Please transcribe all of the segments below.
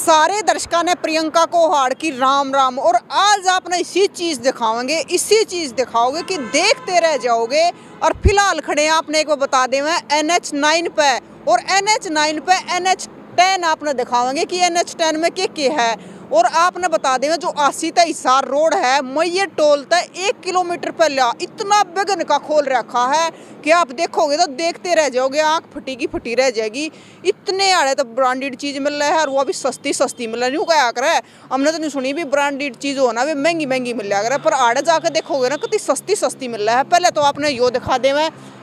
सारे दर्शकों ने प्रियंका को हार की राम राम, और आज आपने इसी चीज़ दिखाओगे, इसी चीज़ दिखाओगे कि देखते रह जाओगे, और फ़िलहाल खड़े हैं, आपने एक बार बता दें एन एच नाइन पे, और एन एच नाइन पे एन एच टेन आपने दिखाओगे कि एन एच टेन में क्या क्या है और आपने बता दें जो आसी तक हिसार रोड है मैये टोल तक एक किलोमीटर पहले इतना बगन का खोल रखा है कि आप देखोगे तो देखते रह जाओगे, आँख फटी की फटी रह जाएगी। इतने आड़े तो ब्रांडेड चीज़ मिल रहा है और वो भी सस्ती सस्ती मिल रही है। क्या कर हमने तो नहीं सुनी भी ब्रांडेड चीज़ हो ना भी महँगी महँगी मिल रहा पर आड़े जाकर देखोगे ना, कितनी सस्ती सस्ती मिल रहा है। पहले तो आपने यो दिखा दे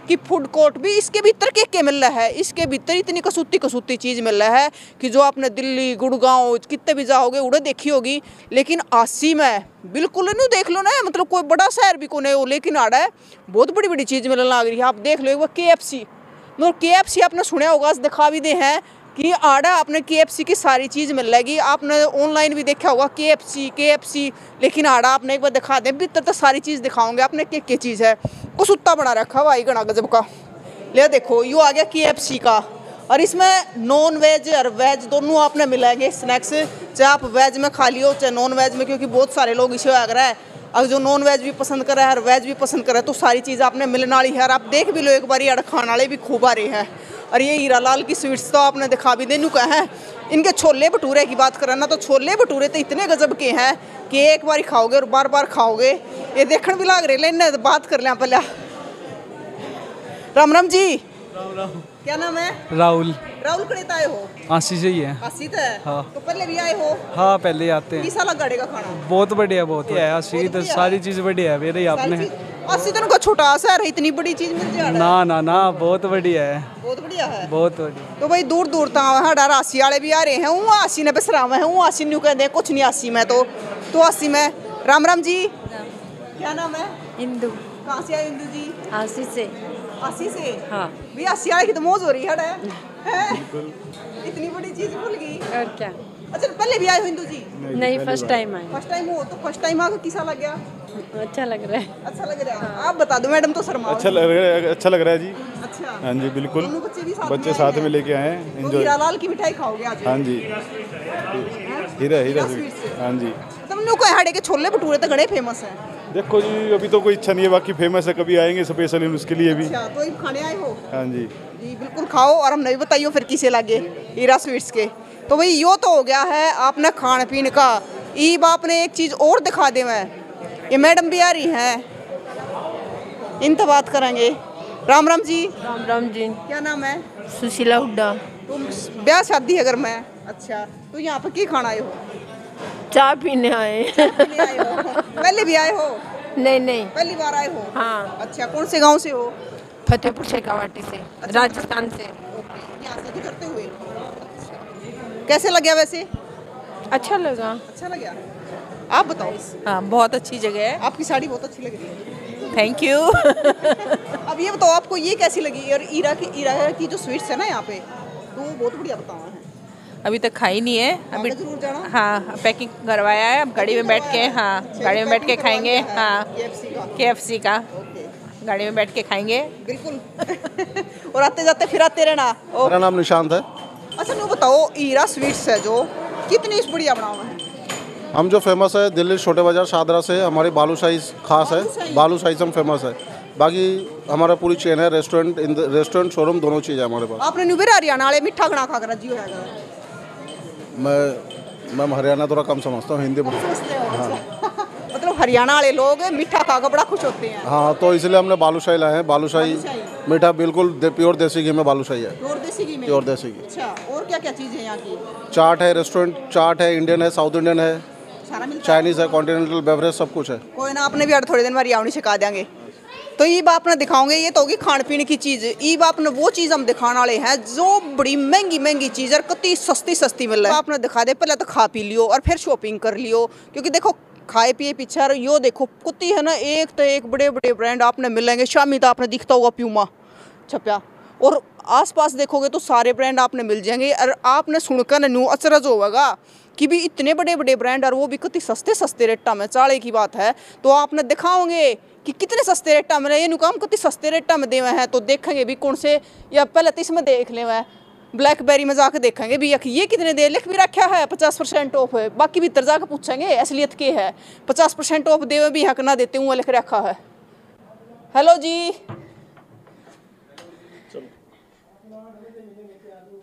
कि फ़ूड कोर्ट भी इसके भीतर के के मिल रहा है? इसके भीतर इतनी कसूती कसूती चीज़ मिल रहा है कि जो आपने दिल्ली, गुड़गांव, कितने भी जाओगे, उड़े देखी होगी। लेकिन आसी में, बिल्कुल नहीं देख लो ना मतलब कोई बड़ा शहर भी को नहीं हो, लेकिन आड़ा है, बहुत बड़ी बड़ी चीज़ मिलने लग रही है। आप देख लो वो के एफ़ सी मतलब के एफ़ सी आपने सुना होगा दिखा भी दे हैं। कि आड़ा आपने के एफ़ सी की सारी चीज़ मिल जाएगी आपने ऑनलाइन भी देखा होगा के एफ़ सी के एफ़ सी लेकिन आड़ा आपने एक बार दिखा दें, भीतर तो सारी चीज़ दिखाओगे आपने क्या क्या चीज़ है? कुसुत्ता बना रखा भाई गणा गजब का। ले देखो, यू आ गया के एफ़ सी का। और इसमें नॉन वेज और वेज दोनों आपने मिलेंगे स्नैक्स चाहे आप वेज में खा लियो, चाहे नॉन वेज में, क्योंकि बहुत सारे लोग इसे आ रहा है। अगर जो नॉन वेज भी पसंद करे है और वेज भी पसंद करे तो सारी चीज़ आपने मिलने वाली है। और आप देख भी लो, एक बार यार खाने वाले भी खूब आ रहे हैं। और ये हीरा लाल की स्वीट्स तो आपने दिखा भी, देनू का है? इनके छोले भटूरे की बात करें ना तो छोले भटूरे तो इतने गजब के हैं कि एक बार खाओगे और बार बार खाओगे। ये देख भी लाग रहे लेने बात कर लिया पहले। राम राम जी। राम राम। क्या नाम है? राहुल। राहुल आए हो? आशी से ही है। आशी तो? है। हाँ तो पहले भी आए हो? हाँ पहले आते हैं। किस का खाना। बहुत बढ़िया बहुत है आशी की तो सारी चीज़ बढ़िया है मेरे आपने अस्सी दिन का छोटा सा है इतनी बड़ी चीज़ मिल जाए ना ना ना बहुत बढ़िया है। बहुत बढ़िया है। बहुत बढ़िया। तो भाई दूर दूर तक साढ़ा राशि वाले भी आ रहे हैं। वो आसी ने बसरावा है वो आसी न्यू कहते हैं कुछ नहीं आसी में तो। तो आसी मैं राम राम जी। क्या नाम है? इंदू। कहाँ से आए इंदू जी? आशी से। से। हाँ। भी आसी वाले की तो मौज हो रही है इतनी बड़ी चीज़ भूल गई। और क्या? अच्छा पहले भी आए हो हिंदू जी? नहीं फ़र्स्ट टाइम आए। फ़र्स्ट टाइम हो तो फ़र्स्ट टाइम आकर किसा लग गया? अच्छा लग रहा है। अच्छा लग रहा है। आप बता दो मैडम तो शर्मा। अच्छा लग रहा है अच्छा लग रहा है जी। अच्छा। हाँ जी बिल्कुल। दोनों बच्चे भी साथ बच्चे में साथ में लेके आए हैं। तो एंजॉय हीरा लाल की मिठाई खाओगे आज। हाँ जी। हीरा हीरा। हाँ जी। तुमने को हाड़े के छोले भटूरे तो बड़े फ़ेमस हैं? देखो जी अभी तो कोई इच्छा नहीं है बाकी फ़ेमस है कभी आएँगे स्पेशल उसके लिए भी। अच्छा तो खाने आए हो? हाँ जी। जी बिल्कुल खाओ और हम नहीं बताइयो फिर किसे लगे हीरा स्वीट्स के। तो भाई यो तो हो गया है आपने खान पीन का। ईब आपने एक चीज़ और दिखा दे मैं। ये मैडम भी आ रही हैं। इन तो बात करेंगे। राम राम जी। राम राम जी। क्या नाम है? सुशीला हुड्डा। तुम ब्याह शादी है अगर मैं? अच्छा तो यहाँ पर की खाना आए हो? चाय पीने आए पहले भी आए हो? नहीं नहीं। पहली बार आए हो? हाँ। अच्छा कौन से गाँव से हो? फतेहपुर शेखावाटी से राजस्थान से। यहाँ शादी करते हुए? अच्छा। कैसे लग गया वैसे? अच्छा लगा। अच्छा लग गया। आप बताओ। हाँ बहुत अच्छी जगह है। आपकी साड़ी बहुत अच्छी लग रही है। थैंक यू अब ये बताओ आपको ये कैसी लगी? और ईरा की ईरा की जो स्वीट्स है ना यहाँ पे तो वो बहुत बढ़िया बताओ है। अभी तक खाई नहीं है। अभी आगे ज़रूर जाना। हाँ पैकिंग करवाया है। अब गाड़ी में बैठ के हाँ। गाड़ी में बैठ के खाएँगे। है, हाँ के। एफ़ सी का गाड़ी में बैठ के खाएँगे। बिल्कुल। और आते जाते फिर आते रहना मेरा नाम निशांत है। अच्छा मैं बताओ ईरा स्वीट्स है जो कितनी बढ़िया बनाओ है? हम जो फ़ेमस है दिल्ली छोटे बाज़ार शादरा से हमारी बालूशाही खास है। बालूशाही से हम फ़ेमस है। बाकी हमारा पूरी चेन है रेस्टोरेंट रेस्टोरेंट शोरूम दोनों चीज़ है हमारे पास। आपने न्यू बेर हरियाणा वाले मिठा गणा खा कर जी होया मैं मैं हरियाणा थोड़ा कम समझता हूँ हिंदी में मतलब हरियाणा वाले लोग मीठा खा कर बड़ा खुश होते हैं। हाँ तो इसलिए हमने बालूशाही लाए हैं। बालूशाही। मीठा बिल्कुल दे, प्योर देसी घी में बालूशाही है। प्योर देसी घी में? प्योर देसी घी। अच्छा और क्या क्या चीज़ है यहाँ की? चाट है रेस्टोरेंट चाट है इंडियन है साउथ इंडियन है है? चाइनीज़ है कॉन्टिनेंटल बेवरेज सब कुछ है। कोई ना आपने भी थोड़े दिन में रियावनी सिखा देंगे। तो ये बात ना दिखाओगे ये तो होगी खान पीने की चीज़। ये बात ने वो चीज़ हम दिखाने वाले हैं जो बड़ी महँगी महँगी चीज़ और कति सस्ती सस्ती मिल रहा। है आपने दिखा दे, पहले तो खा पी लियो और फिर शॉपिंग कर लियो, क्योंकि देखो, खाए पिए पीछे और यो देखो कुत्ती है ना, एक तो एक बड़े बड़े ब्रांड आपने मिलेंगे शामी तो आपने दिखता होगा प्यूमा छपया और आसपास देखोगे तो सारे ब्रांड आपने मिल जाएँगे और आपने सुनकर न्यू अचरज होगा कि भी इतने बड़े बड़े ब्रांड और वो भी कितने सस्ते सस्ते रेटा में, चाले की बात है तो आपने दिखाओगे कि कितने सस्ते रेटा में ये नुकाम कितने सस्ते रेटा में देवे हैं तो देखेंगे भी कौन से या पहले तो इसमें देख ले ब्लैकबेरी में जाके देखेंगे भी ये कितने दे लिख भी रखा है पचास परसेंट ऑफ़ है। बाकी भी भीतर जाके पूछेंगे असलियत के है? पचास परसेंट ऑफ़ दे भी हक ना देते हूँ लिख रखा है। हेलो जी।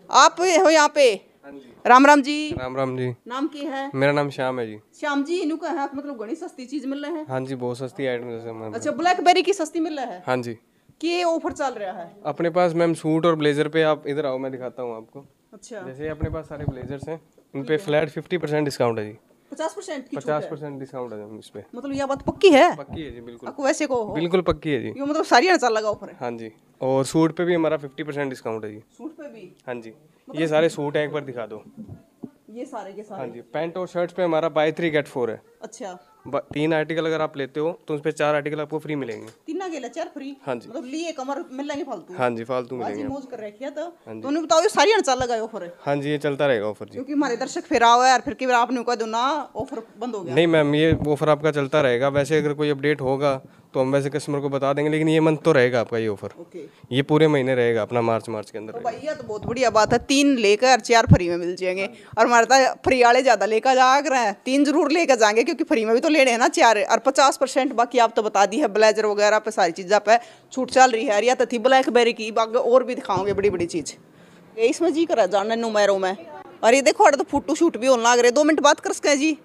आप हो यहाँ पे? राम राम जी। राम राम जी। नाम की है? मेरा नाम श्याम है जी। श्याम जी इनू का है मतलब घनी सस्ती चीज़ मिल रहे हैं? हाँ जी बहुत सस्ती आइटम अच्छा ब्लैकबेरी की सस्ती मिल रहा है? हाँ जी। कि ऑफ़र चल रहा है? अपने पास मैम सूट और ब्लेजर पे आप इधर आओ मैं दिखाता हूँ आपको। अच्छा। जैसे अपने पास सारे ब्लेजर्स हैं उन पे फ्लैट फिफ्टी परसेंट डिस्काउंट है जी। पचास परसेंट डिस्काउंट है? इस पे मतलब यह बात पक्की है? पक्की है जी बिल्कुल। आपको वैसे को बिल्कुल पक्की है जी। मतलब सारी अड़चन लगा ऑफ़र है। हाँ जी। और सूट पे भी हमारा फिफ्टी परसेंट डिस्काउंट है जी। सूट पे भी? हाँ जी। ये सारे सूट हैं एक बार दिखा दो। ये सारे के सारे? हाँ जी पैंट और शर्ट्स पे हमारा बाय थ्री गेट फोर है। अच्छा। तीन आर्टिकल अगर आप लेते हो तो उस पर चार आर्टिकल आपको फ्री मिलेंगे। तीन के लिए चार फ्री हाँ जी। मतलब लिए कमर मिल लेंगे फालतू? हाँ जी फालतू आज मिलेंगे मौज कर रखी है तो उन्हें बताओ ये सारी अड़चन लगा ऑफ़र है? हाँ जी ये चलता रहेगा ऑफ़र जी। क्योंकि हमारे दर्शक फिर आओ यार फिर बार आपने कहा दो ना ऑफ़र बंद हो गया। नहीं मैम ये ऑफ़र आपका चलता रहेगा। वैसे अगर कोई अपडेट होगा तो हम वैसे कस्टमर को बता देंगे लेकिन ये मंथ तो रहेगा आपका ये ऑफ़र ये पूरे महीने रहेगा अपना मार्च मार्च के अंदर तो रहेगा। भाई ये तो बहुत बढ़िया बात है। तीन लेकर चार फ्री में मिल जाएँगे। और हमारे तो फ्री वाले ज़्यादा लेकर जा रहे हैं। तीन ज़रूर लेकर जाएँगे क्योंकि फ्री में भी तो लेने हैं ना चार। और पचास परसेंट बाकी आप तो बता दी है ब्लेजर वगैरह पे सारी चीज़ों पे छूट चल रही है। या तो थी ब्लैकबेरी की बाकी और भी दिखाओगे बड़ी बड़ी चीज़। इसमें जी करा जानने नुमेरों में। और ये देखो अरे तो फ़ोटो शूट भी होने लग रहे दो मिनट बात कर सकें जी?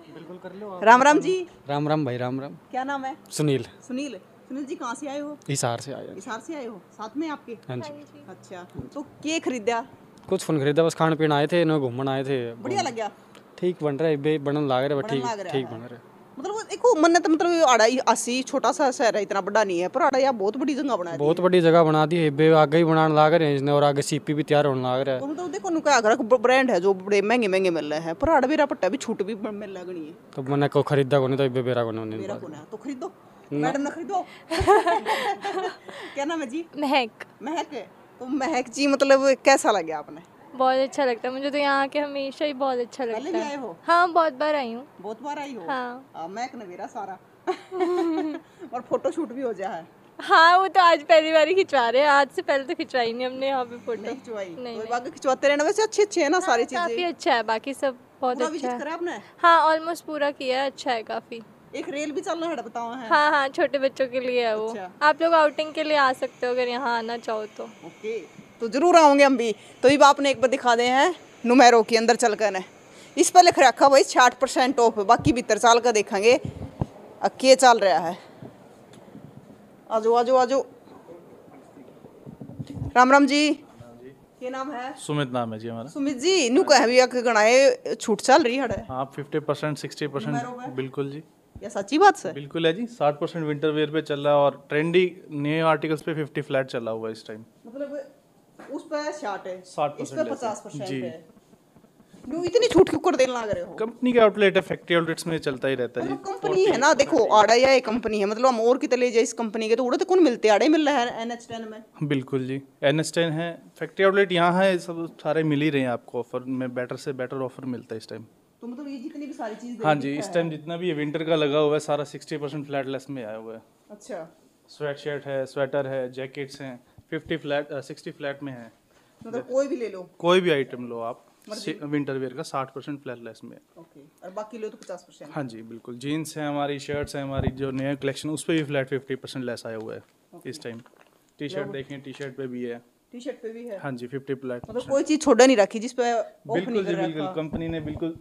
राम राम जी। राम राम भाई राम राम। क्या नाम है? सुनील। सुनील। सुनील जी कहाँ से आए हो? हिसार से आए हिसार से आए हो? साथ में आपके? हाँ जी। अच्छा तो के खरीदा? कुछ फ़ोन खरीदा बस खान पीन आए थे इन्हें घूमन आए थे। बढ़िया लग गया। ठीक बन रहा है बे बनन लाग रहा है ठीक ठीक बन रहा है। मतलब वो देखो मन्नत मतलब आड़ा ही आसी छोटा सा शहर है इतना बड़ा नहीं है पर आड़ा यहाँ बहुत बड़ी जगह बना बहुत बड़ी जगह बना दी है आगे ही बनाने लाग रहे हैं इसने और आगे सीपी भी तैयार होने लाग रहा है। तो मतलब देखो उनका अगर ब्रांड है जो बड़े महँगे महँगे मिल रहे हैं पर आड़ा बेरा पट्टा भी छूट भी मिल लगनी है तो मैंने को खरीदा को नहीं तो बे बेरा को नहीं मेरा कौन तो खरीदो। मैडम ने खरीदो। क्या नाम है जी? महक। महक तो महक जी मतलब कैसा लगा आपने? बहुत अच्छा लगता है। मुझे तो यहाँ के हमेशा ही बहुत अच्छा लगता है हो। हाँ? बहुत बार आई हूँ। बहुत बार आई हो? हाँ। आ, महक ने मेरा सारा। और फ़ोटो शूट भी हो जाए हाँ। वो तो आज पहली बार खिंचवा रहे हैं। आज से पहले तो खिंचवाई नहीं हमने यहाँ पे फ़ोटो नहीं खिंचवाई। नहीं, बाकी खिंचवाते रहना। वैसे अच्छे अच्छे है ना सारी चीज़ें। काफ़ी अच्छा है। बाकी सब बहुत अच्छा है। आपने? हाँ ऑलमोस्ट पूरा किया है। अच्छा है काफ़ी। एक रेल भी चलना है बताओ है। हाँ हाँ छोटे बच्चों के लिए है वो। अच्छा। आप लोग आउटिंग के लिए आ सकते हो अगर यहाँ आना चाहो तो। ओके। तो ज़रूर आऊँगे हम भी। तो ये आपने एक बार दिखा दे हैं नुमेरो के अंदर चल कर इस पर लिख रखा भाई साठ परसेंट ऑफ़ बाकी भीतर चाल कर देखेंगे। अब के चल रहा है? आजो आजो आजो। राम राम जी। के नाम है? सुमित नाम है जी हमारा। सुमित जी नु कह भी अक गणाए छूट चल रही है आप फिफ्टी परसेंट सिक्सटी परसेंट। बिल्कुल जी। या सच्ची बात से? बिल्कुल है जी साठ परसेंट विंटर वेयर पे चल रहा है और ट्रेंडी नए आर्टिकल्स पे फिफ्टी फ्लैट चला हुआ है इस टाइम मतलब उस पर साठ है। 60% इस पर पचास परसेंट जी। है नु इतनी छूट क्यों कर देने लग रहे हो? कंपनी के आउटलेट है फैक्ट्री आउटलेट्स में चलता ही रहता है कंपनी है ना देखो आड़ा या एक कंपनी है मतलब हम और कितने ले जाए इस कंपनी के तो उड़े तो कौन मिलते आड़े मिल रहा है एन एच टेन में। बिल्कुल जी। एन एस टेन है फैक्ट्री आउटलेट यहाँ है सब सारे मिल ही रहे हैं आपको ऑफ़र में बेटर से बेटर ऑफ़र मिलता है इस टाइम तो मतलब ये जितनी भी सारी चीज़ हाँ जी इस टाइम जितना भी ये विंटर का लगा हुआ है सारा सिक्सटी परसेंट फ्लैट लेस में आया हुआ है। अच्छा। स्वेट शर्ट है स्वेटर है जैकेट्स हैं। फिफ्टी फ्लैट सिक्सटी फ्लैट में है। मतलब कोई भी ले लो। कोई भी आइटम लो आप विंटर वेयर का साठ परसेंट फ्लैट लेस में ओके और बाकी लो तो पचास परसेंट हाँ जी बिल्कुल। जीन्स है हमारी शर्ट्स है हमारी जो नया कलेक्शन उस पर भी फ्लैट फिफ्टी परसेंट लेस आया हुआ है इस टाइम टी शर्ट देखें टी शर्ट पे भी है। टी शर्ट पे भी है? हाँ जी फिफ्टी फ्लैट मतलब कोई चीज़ छोड़ा नहीं रखी जिस पे बिल्कुल नहीं जी बिल्कुल। कंपनी ने बिल्कुल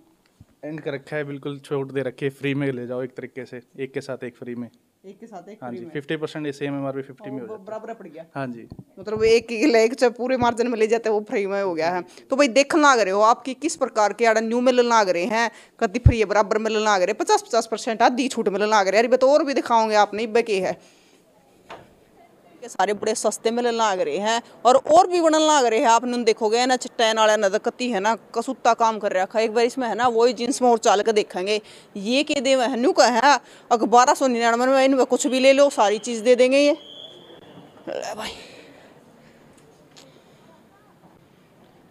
एंड कर रखा है बिल्कुल छूट दे रखी फ्री में ले जाओ एक तरीके से एक के साथ एक फ्री में। एक के साथ एक हाँ फ्री जी में। Fifty percent same M R P fifty में हो बराबर पड़ गया। है जी। मतलब एक की लेग पूरे मार्जिन में ले जाते हैं वो फ्री में हो गया है। तो भाई देखने लग रहे हो आपकी किस प्रकार के आड़ा न्यू मिलने लग रहे हैं। कति फ्री है बराबर मिलने लग रहे हैं पचास पचास परसेंट आधी छूट मिलने लग रहे हैं अरे तो और भी दिखाओगे आपने इब्बे के है। ये सारे बड़े सस्ते मिलने लग रहे हैं और और भी बनने लग रहे हैं आपने देखोगे ना चट्टैन वाला नज़र कती है ना कसूता काम कर रखा है एक बार इसमें है ना वही जींस में और चाल के देखेंगे ये के दे है का है अगर बारह सौ निन्यानवे में इनमें कुछ भी ले लो सारी चीज़ दे देंगे ये भाई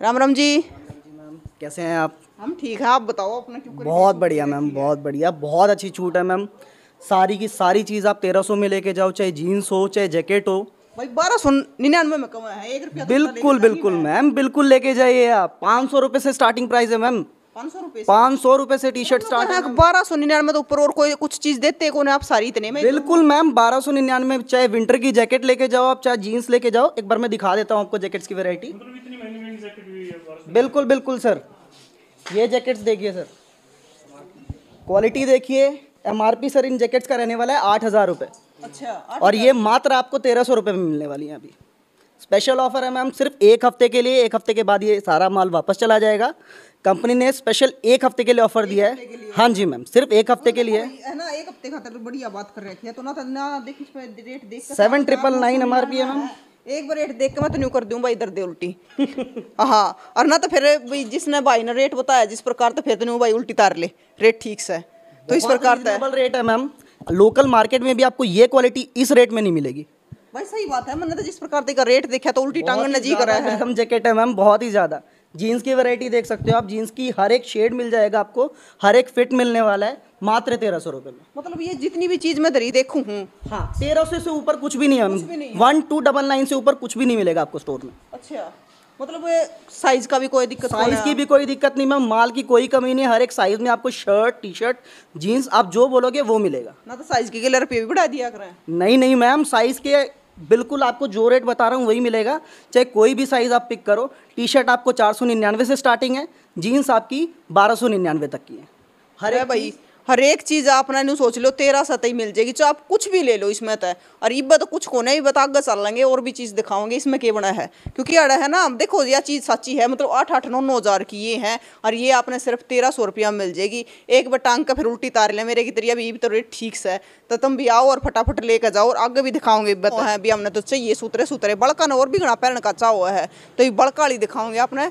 राम राम जी कैसे हैं आप हम ठीक है आप बताओ अपना क्यों बहुत बढ़िया मैम बहुत बढ़िया बहुत अच्छी छूट है मैम सारी की सारी चीज़ आप तेरह सौ में लेके जाओ चाहे जीन्स हो चाहे जैकेट हो। भाई बारह सौ निन्यानवे में कमा है एक रुपया तो बिल्कुल बिल्कुल मैम बिल्कुल लेके जाइए आप। पाँच सौ रुपये से स्टार्टिंग प्राइस है मैम। पाँच सौ रुपये पाँच सौ टी शर्ट स्टार्ट है बारह सौ निन्यानवे तो ऊपर और कोई कुछ चीज़ देते कौन है आप? सारी इतने में बिल्कुल मैम बारह सौ निन्यानवे चाहे विंटर की जैकेट लेके जाओ आप चाहे जीन्स लेके जाओ एक बार मैं दिखा देता हूँ आपको जैकेट्स की वैरायटी बिल्कुल बिल्कुल सर ये जैकेट्स देखिए सर क्वालिटी देखिए। एमआरपी सर इन जैकेट्स का रहने वाला है आठ हज़ार रुपये अच्छा और ये मात्र आपको तेरह सौ रुपये में मिलने वाली है अभी। स्पेशल ऑफ़र है मैम सिर्फ़ एक हफ़्ते के लिए एक हफ़्ते के बाद ये सारा माल वापस चला जाएगा। कंपनी ने स्पेशल एक हफ़्ते के लिए ऑफ़र दिया है। हाँ जी मैम सिर्फ़ एक हफ़्ते के लिए। है ना एक हफ़्ते खातर तो बढ़िया बात कर रखी है। तो ना तो ना देख रेट देख seven triple nine M R P है मैम। एक बार रेट देख के मैं तो न्यू कर दूँ भाई इधर दे उल्टी। हाँ और ना तो फिर भाई जिसने भाई ने रेट बताया जिस प्रकार तो फिर तो न्यू भाई उल्टी तार ले। रेट ठीक से। है। तो इस प्रकार रेट है मैम लोकल मार्केट में भी आपको ये क्वालिटी इस रेट में नहीं मिलेगी. भाई सही बात है मैंने तो जिस प्रकार का रेट देखा तो उल्टी टांगन ने जी करा है। हम जैकेट है मैम बहुत ही ज़्यादा. जीन्स की वैरायटी देख सकते हो आप. जीन्स की हर एक शेड मिल जाएगा आपको. हर एक फिट मिलने वाला है मात्र तेरह सौ रुपये में. मतलब ये जितनी भी चीज़ मैं धरी देखूँ हूँ हाँ तेरह सौ से ऊपर कुछ भी नहीं है वन टू डबल नाइन से ऊपर कुछ भी नहीं मिलेगा आपको स्टोर में. अच्छा। मतलब साइज़ का भी कोई दिक्कत साइज़ की भी कोई दिक्कत नहीं मैम। माल की कोई कमी नहीं हर एक साइज़ में आपको शर्ट टी शर्ट जीन्स आप जो बोलोगे वो मिलेगा। ना तो साइज़ के लिए रुपये भी बढ़ा दिया करें। नहीं नहीं मैम साइज़ के बिल्कुल आपको जो रेट बता रहा हूँ वही मिलेगा। चाहे कोई भी साइज़ आप पिक करो टी शर्ट आपको चार सौ निन्यानवे से स्टार्टिंग है जीन्स आपकी बारह सौ निन्यानवे तक की है। हर एक भाई हर एक चीज़ आपने न्यू सोच लो, तेरह सौ ही मिल जाएगी, चाहे आप कुछ भी ले लो इसमें तो। और इब्बा तो कुछ कोने भी बता आगे चल लेंगे, और भी चीज़ दिखाओगे इसमें क्या बना है? क्योंकि अड़ा है ना, देखो यह चीज़ सच्ची है मतलब आठ आठ, नौ नौ हज़ार की ये है, और ये आपने सिर्फ़ तेरह सौ रुपया मिल जाएगी। एक बार टांग का फिर उल्टी तार ले, मेरे की तरिया भी तो रेट ठीक से है। तो तुम भी आओ और फटाफट लेकर जाओ, और आगे भी दिखाओगे बता है भी हमने तो चाहिए सूत्रे सूत्रे बड़का ने और भी घना पहन का चाह हुआ है। तो ये बड़का वाली दिखाओगे आपने,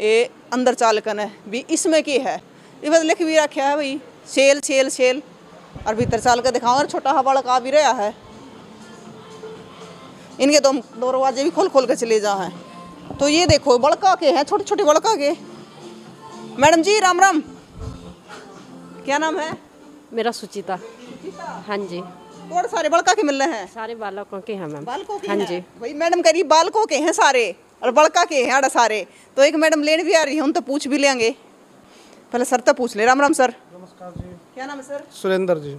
ये अंदर चाल है, भी इसमें क्या है? ये बस लिख भी रखा है भाई। सेल सेल सेल और भीतर चाल के दिखाओ और छोटा हवा का भी रहा है। इनके तो हम दरवाजे भी खोल खोल के चले जा हैं। तो ये देखो बड़का के हैं छोटे छोटे बड़का के। मैडम जी राम राम। क्या नाम है? मेरा सुचिता। हाँ जी। और सारे बड़का के मिल रहे हैं? सारे बालकों के हैं मैम। बालकों के हाँ जी। भाई मैडम कह रही बालकों के हैं सारे और बड़का के हैं सारे। तो एक मैडम लेने भी आ रही है उन तो पूछ भी लेंगे। पहले सर तो पूछ ले। राम राम सर। नमस्कार जी। क्या नाम है सर? सुरेंद्र जी।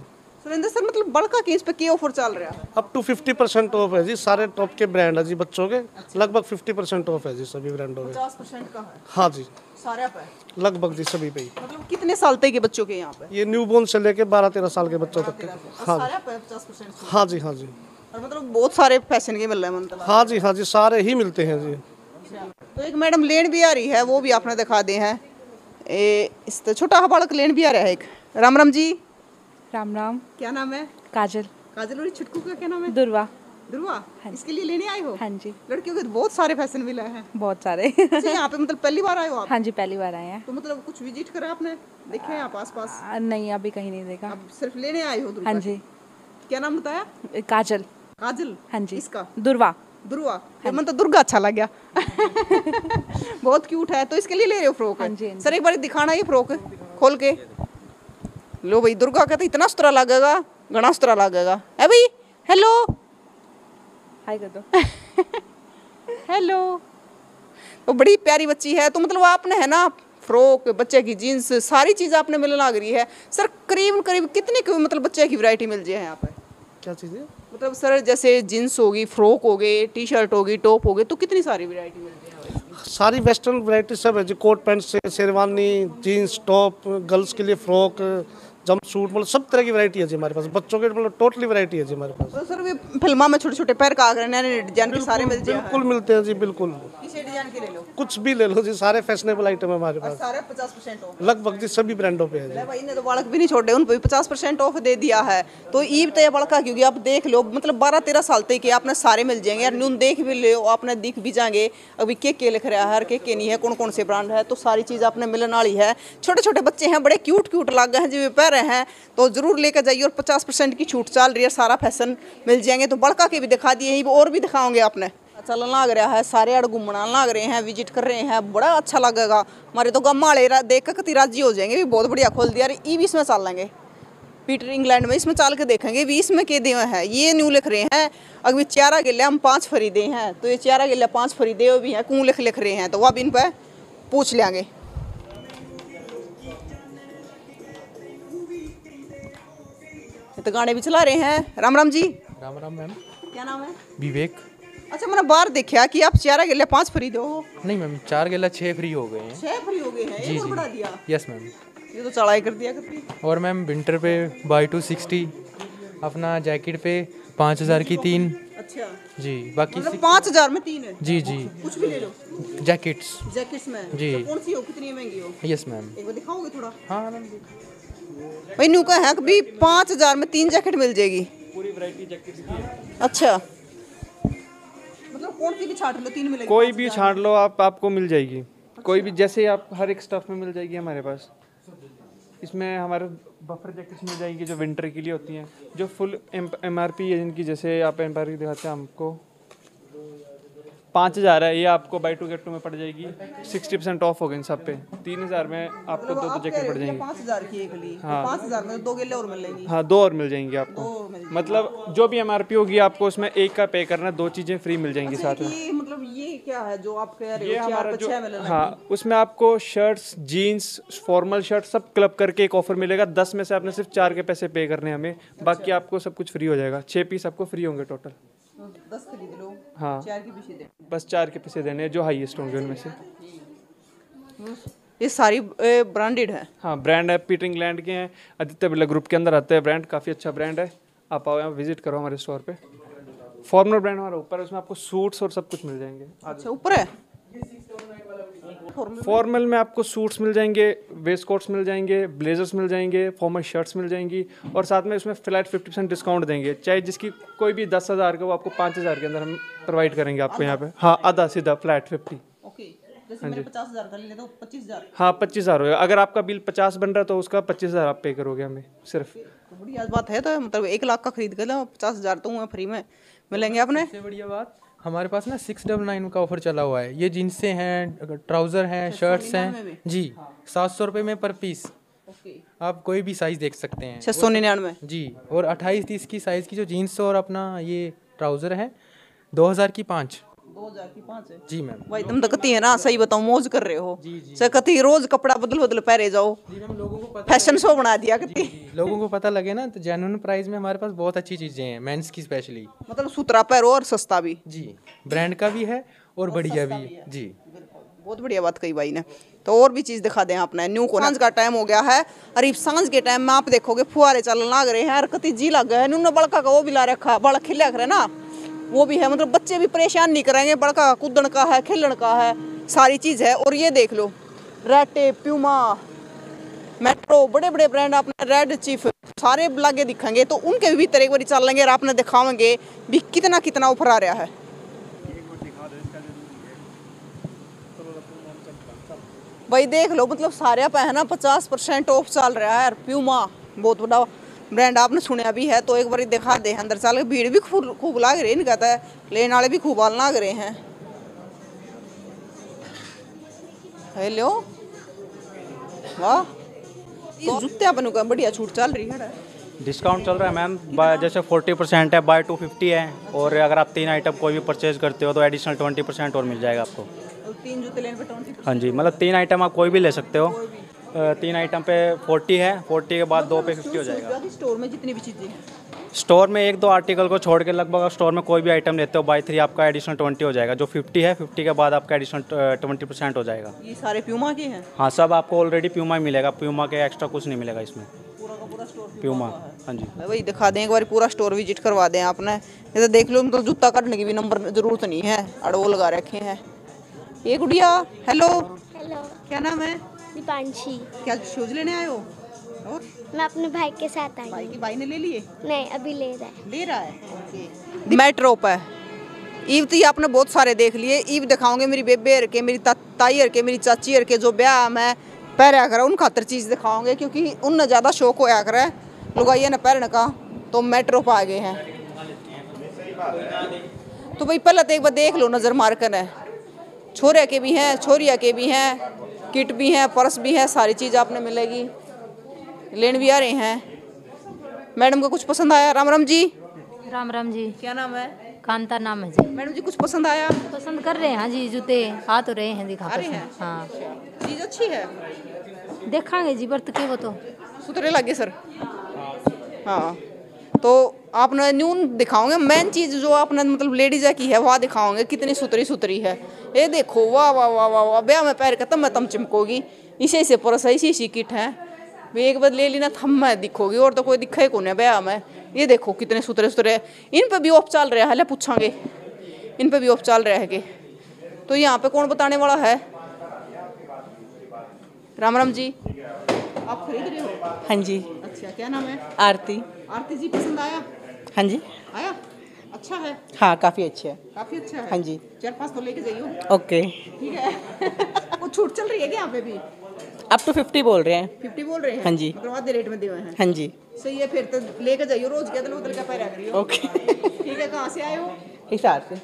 सुरेंद्र सर मतलब बड़का के इस पे क्या ऑफ़र चल रहा है? अप टू 50 परसेंट ऑफ़ है जी सारे टॉप के ब्रांड है जी बच्चों के। अच्छा। लगभग 50 परसेंट ऑफ़ है जी सभी ब्रांडों में पचास परसेंट का है? हाँ जी। सारे पे? लगभग जी सभी पे ही। मतलब कितने साल तक के बच्चों के यहाँ पे? ये न्यू बोर्न से लेके बारह तेरह साल के बच्चों तक के। हाँ हाँ जी हाँ जी। और मतलब बहुत सारे फ़ैशन के मिल रहे हैं मतलब। हाँ जी हाँ जी सारे ही मिलते हैं जी। तो एक मैडम लेन भी आ रही है वो भी आपने दिखा दे है। ए, इस तो छोटा हबाड़क लेन भी आ रहा है एक। राम राम जी। राम राम। क्या नाम है? काजल। काजल और छुटकू का क्या नाम है? दुर्वा। ध्रुवा इसके लिए लेने आए हो? हाँ जी। लड़कियों के तो बहुत सारे फ़ैशन मिला है। बहुत सारे। अच्छा यहाँ पे मतलब पहली बार आए हो आप? हाँ जी पहली बार आए हैं। तो मतलब कुछ विज़िट करा आपने? देखे हैं आप आस पास आ, नहीं अभी कहीं नहीं देखा। सिर्फ़ लेने आए हो हाँ जी। क्या नाम बताया? काजल। काजल। हाँ जी। इसका दुर्वा। दुर्वा मन तो दुर्गा अच्छा लग गया। बहुत क्यूट है तो इसके लिए ले रहे हो फ्रॉक हाँ जी, हाँ सर एक बार दिखाना ये फ्रॉक खोल के। लो भाई दुर्गा का तो इतना सुतरा लगेगा घना सुतरा लगेगा। है भाई? हेलो हाय कर दो हेलो तो बड़ी प्यारी बच्ची है तो मतलब आपने है ना फ्रॉक बच्चे की जीन्स सारी चीज़ आपने मिलने लग रही है। सर करीब करीब कितने की मतलब बच्चे की वैरायटी मिल जाए यहाँ पे क्या चीज़ है? मतलब सर, जैसे जीन्स होगी, फ्रॉक हो गए टी शर्ट होगी, टॉप हो गए तो कितनी सारी वैरायटी मिलती है सारी वेस्टर्न वैरायटी सब है जी, कोट पैंट से शेरवानी, जीन्स, टॉप, गर्ल्स के लिए फ्रॉक जंप सूट मतलब सब तरह की वैरायटी है जी हमारे पास। बच्चों के मतलब टोटली वैरायटी है जी हमारे पास। तो सर वे फिल्मा में छोटे छोटे पैर का आकर नए डिज़ाइन के सारे मिल जाए बिल्कुल मिलते हैं जी बिल्कुल। किसी डिज़ाइन के ले लो। कुछ भी ले लो जी सारे फैशनेबल आइटम है हमारे पास। सारे पचास परसेंट ऑफ़ लगभग जी सभी ब्रांडों पे है जी। भाई ने तो बालक भी नहीं छोड़े उन पर पचास परसेंट ऑफ़ दे दिया है। तो ईब तो ये बड़का क्योंकि आप देख लो मतलब बारह तेरह साल तक के आपने सारे मिल जाएँगे और नून देख भी लो आपने दिख भी जाएँगे। अभी के के लिख रहा है हर के के नहीं है कौन कौन से ब्रांड है तो सारी चीज़ आपने मिलने वाली है। छोटे छोटे बच्चे हैं बड़े क्यूट क्यूट लग गए हैं जो पह रहे हैं तो ज़रूर लेकर जाइए और पचास परसेंट की छूट चल रही है, सारा फ़ैशन मिल जाएँगे। तो बड़का के भी दिखा दिए और भी दिखाओगे आपने। चलन लग रहा है, सारे अड़ घूमना लग रहे हैं विज़िट कर रहे हैं, बड़ा अच्छा लगेगा। हमारे तो गम वाले देख कर राज़ी हो जाएँगे, भी बहुत बढ़िया खोल दिया। ई भी इसमें चल लेंगे। पीटर इंग्लैंड में इसमें चाल के देखेंगे, भी इसमें के देवे हैं? ये न्यू लिख रहे हैं अगर चारा गिले हम पाँच फरीदे हैं। तो ये चारा गिले पाँच फरीदे भी हैं कौन लिख लिख रहे हैं तो वो अब इन पर पूछ लेंगे। तो गाने भी चला रहे हैं। राम राम जी। राम राम मैम। क्या नाम है? विवेक। अच्छा मैंने बाहर देखा कि आप चारा गिले पाँच खरीदे हो नहीं मैम चार गेला छः फ्री हो गए हैं। छह फ्री हो गए हैं? जी और जी। बढ़ा दिया। Yes ma'am. ये तो चढ़ाई कर दिया करती। और मैम विंटर पे बाई टू सिक्सटी अपना जैकेट पे पाँच हज़ार की तीन। अच्छा। जी बाकी मतलब पाँच हज़ार में तीन है? जी जी। कुछ भी ले लो। जैकेट्स। जैकेट्स में? जी। तो कौन सी हो? कितनी महँगी हो? Yes ma'am. एक बार दिखाओगे थोड़ा? हाँ मैम। भाई न्यू का है कि भी पाँच हज़ार में तीन जैकेट मिल जाएगी। पूरी वैरायटी जैकेट्स की है। अच्छा। मतलब कौन सी भी छाट लो तीन मिलेगी कोई भी छांट लो आप आपको मिल जाएगी। अच्छा। कोई भी जैसे आप हर एक स्टफ़ में मिल जाएगी हमारे पास। इसमें हमारे बफर जैकेट्स मिल जाएँगी जो विंटर के लिए होती हैं जो फुल एम आर पी है जिनकी जैसे आप एम आर पी दिखाते हैं हमको। पाँच हज़ार है ये आपको बाई टू गेट टू में पड़ जाएगी। सिक्सटी परसेंट ऑफ़ हो गए इन सब पे। तीन हज़ार में आपको दो दो जैकेट पड़ जाएँगी। पाँच हज़ार की एक ली। हाँ। पाँच हज़ार में दो गिले और मिलेंगी हाँ दो और मिल जाएँगी आपको। मतलब जो भी एम आर पी होगी आपको उसमें एक का पे करना है दो चीज़ें फ्री मिल जाएँगी साथ में। मतलब ये क्या है जो आप कह रहे हो हमारा जो हाँ उसमें आपको शर्ट्स जीन्स फॉर्मल शर्ट सब क्लब करके एक ऑफ़र मिलेगा। दस में से आपने सिर्फ़ चार के पैसे पे करने हमें। बाकी आपको सब कुछ फ्री हो जाएगा। छः पीस आपको फ्री होंगे टोटल दस खरीद लो हाँ। चार के पीछे दे बस चार के पीछे देने जो हाईएस्ट होंगे उनमें से। ये सारी ब्रांडेड है? हाँ ब्रांड है पीटर इंग्लैंड के हैं आदित्य बिरला ग्रुप के अंदर आते हैं ब्रांड काफ़ी अच्छा ब्रांड है। आप आओ यहाँ विज़िट करो हमारे स्टोर पे। फॉर्मल ब्रांड हमारा ऊपर है उसमें आपको सूट्स और सब कुछ मिल जाएँगे। अच्छा ऊपर है? फॉर्मल में आपको सूट्स मिल जाएँगे वेस्ट कोट्स मिल जाएँगे ब्लेजर्स मिल जाएँगे फॉर्मल शर्ट्स मिल जाएँगी और साथ में उसमें फ्लैट फिफ्टी परसेंट डिस्काउंट देंगे। चाहे जिसकी कोई भी दस हज़ार का वो आपको पाँच हज़ार के अंदर हम प्रोवाइड करेंगे आपको यहाँ पे। हाँ आधा सीधा फ्लैट फिफ्टी हाँ जी। पचास हज़ार का ले लेता पच्चीस हज़ार। हाँ पच्चीस हज़ार होगा अगर आपका बिल पचास बन रहा है तो उसका पच्चीस हज़ार आप पे करोगे हमें सिर्फ़। तो बड़ी आज बात है तो मतलब एक लाख का खरीद कर लो पचास हज़ार तो हुए फ्री में। मिलेंगे आपने? बढ़िया बात हमारे पास ना सिक्स डबल नाइन का ऑफ़र चला हुआ है। ये जीन्सें हैं ट्राउज़र हैं शर्ट्स हैं। जी सात सौ रुपये में पर पीस। आप कोई भी साइज़ देख सकते हैं। छः सौ निन्यानवे जी और अट्ठाईस तीस की साइज़ की जो जीन्स और अपना ये ट्राउज़र है दो हज़ार की पाँच। दो हज़ार की पाँच है। जी मैम। भाई तुम तो कती है ना सही बताओ मौज कर रहे हो। से कती रोज कपड़ा बदल बदल पहरे जाओ। फ़ैशन शो बना दिया कती लोगों को पता लगे ना तो जेन्युइन प्राइस में हमारे पास बहुत अच्छी चीज़ें हैं मेंस की स्पेशली मतलब सुतरा पहरो और सस्ता भी। जी ब्रांड का भी है और बढ़िया भी है। जी। बहुत बढ़िया बात कही भाई ने। तो और भी चीज़ दिखा दें आपने न्यू को। साँझ का टाइम हो गया है। और इस साँझ के टाइम में आप देखोगे फुहारे चलने लग रहे हैं और कति जी लग गए बड़का का वो भी ला रखा बड़ा खिला करे ना। वो भी है मतलब बच्चे भी परेशान नहीं करेंगे बड़का, कूदन का है, खेलन का है, सारी चीज़ है। और ये देख लो रेटे प्यूमा मेट्रो बड़े बड़े ब्रांड आपने रेड चीफ सारे लागे दिखेंगे तो उनके भी भीतर एक बार चल लेंगे और आपने दिखावेंगे भी कितना कितना ऑफ़र आ रहा है। भाई देख लो मतलब सारे पे है ना, पचास परसेंट ऑफ़ चल रहा है। प्यूमा बहुत बड़ा ब्रांड आपने सुना भी है तो एक बार दिखा दे अंदर चल के भीड़ भी खूब खूब लाग रही है कहता है लेने वाले भी खूब आल लाग रहे हैं। हेलो? वाह। ये जूते अपन का बढ़िया छूट चल रही है डिस्काउंट चल रहा है मैम बाय- जैसे फोर्टी परसेंट है बाय टू फिफ्टी है और अगर आप तीन आइटम कोई भी परचेज करते हो तो एडिशनल ट्वेंटी परसेंट और मिल जाएगा आपको। तीन जूते लेने पे हाँ जी मतलब तीन आइटम आप कोई भी ले सकते हो। तीन आइटम पे फोर्टी है। फोर्टी के बाद दो पे फिफ्टी हो जाएगा। स्टोर में जितनी भी चीज़ें हैं। स्टोर में एक दो आर्टिकल को छोड़ के लगभग आप स्टोर में कोई भी आइटम लेते हो बाई थ्री आपका एडिशनल ट्वेंटी हो जाएगा। जो फिफ्टी है फिफ्टी के बाद आपका एडिशनल ट्वेंटी परसेंट हो जाएगा। ये सारे प्यूमा के हैं? हाँ सब आपको ऑलरेडी प्यूमा ही मिलेगा। प्यूमा के एक्स्ट्रा कुछ नहीं मिलेगा इसमें। प्यूमा हाँ। जी। भाई दिखा दें एक बार पूरा स्टोर विज़िट करवा दें आपने। ये तो देख लो मतलब जूता काटने की भी नंबर ज़रूरत नहीं है। अड़ो लगा रखे हैं। ये गुड़िया हेलो हेलो क्या नाम है? दीपांशी। क्या शूज़ लेने आए हो? और? मैं अपने भाई के साथ आई भाई की भाई ने ले लिए? नहीं अभी ले रहा है। ले रहा है? मेट्रो पे ईव तो ये आपने बहुत सारे देख लिए। ईव दिखाओगे मेरी बेबे हर के मेरी ताई हर के मेरी चाची हर के जो ब्याह में पहरा करे उन खातर चीज़ दिखाओगे क्योंकि उनने ज़्यादा शौक होया करे लुगाइया ने पहनने का तो मेट्रो पे आ गए हैं। तो भाई पहले तो एक बार देख लो नज़र मार कर है छोरे के भी हैं छोरिया के भी हैं। किट भी है पर्स भी हैं सारी चीज़ आपने मिलेगी। लेन भी आ रहे हैं। मैडम को कुछ पसंद आया? राम राम जी। राम राम जी। क्या नाम है? कांता नाम है जी। मैडम जी कुछ पसंद आया? पसंद कर रहे हैं जी जूते आ तो रहे हैं दिखा रहे हैं? हाँ। चीज़ अच्छी है? देखांगे जी बर्त के वो तो। सुथरे लगे सर। हाँ। तो आपने न्यून दिखाओगे। मेन चीज़ जो आपने मतलब लेडीज़ की है, वह दिखाओगे कितनी सुथरी सुथरी है। ये देखो, वाह वाह वाह वाह वाह, ब्याह में पैर खत्म, में तम चिमकोगी। इसे इसे परस है इसी इसी किट है। एक बार ले ली ना थम में दिखोगी, और तो कोई दिखा ही कौन है ब्याह में। ये देखो कितने सुथरे सुथरे। इन पर भी ऑफ़ चल रहा है पूछांगे। इन पर भी ऑफ़ चल रहा है। कि तो यहाँ पे कौन बताने वाला है? राम राम जी। आप खरीद रहे हो? हाँ जी। अच्छा क्या नाम है? आरती। आरती जी पसंद आया? हाँ जी। आया? अच्छा है? हाँ काफ़ी अच्छी है। काफ़ी अच्छा है? हाँ जी। चार पाँच तो लेके जाइयो। ओके। ठीक है। वो छूट चल रही है क्या यहाँ पे भी अप टू फिफ्टी बोल रहे हैं। फिफ्टी बोल रहे हैं? हाँ जी। मतलब आधे रेट में दिए हैं। हाँ जी। सही है फिर तो लेके जाइयो। रोज के अदल बदल का पैरा करियो ओके। ठीक है कहाँ से आए हो? हिसाब से।